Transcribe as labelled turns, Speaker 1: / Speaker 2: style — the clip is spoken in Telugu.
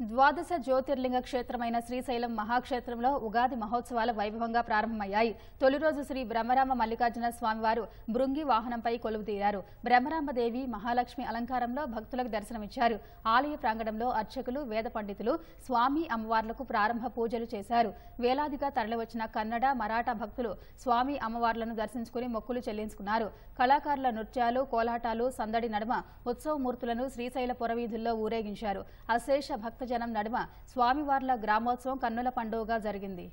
Speaker 1: ద్వాదశ జ్యోతిర్లింగ క్షేత్రమైన శ్రీశైలం మహాక్షేత్రంలో ఉగాది మహోత్సవాలు వైభవంగా ప్రారంభమయ్యాయి. తొలి రోజు శ్రీ బ్రహ్మరామ మల్లికార్జున స్వామివారు బృంగి వాహనంపై కొలువుతీరారు బ్రహ్మరామదేవి మహాలక్ష్మి అలంకారంలో భక్తులకు దర్శనమిచ్చారు. ఆలయ ప్రాంగణంలో అర్చకులు వేద పండితులు స్వామి అమ్మవార్లకు ప్రారంభ పూజలు చేశారు. వేలాదిగా తరలివచ్చిన కన్నడ మరాఠా భక్తులు స్వామి అమ్మవార్లను దర్శించుకుని మొక్కులు చెల్లించుకున్నారు. కళాకారుల నృత్యాలు కోలాటాలు సందడి నడుమ ఉత్సవమూర్తులను శ్రీశైల పురవీధుల్లో ఊరేగించారు. అశేష భక్తజనం నడుమ స్వామివార్ల గ్రామోత్సవం కన్నుల పండుగగా జరిగింది.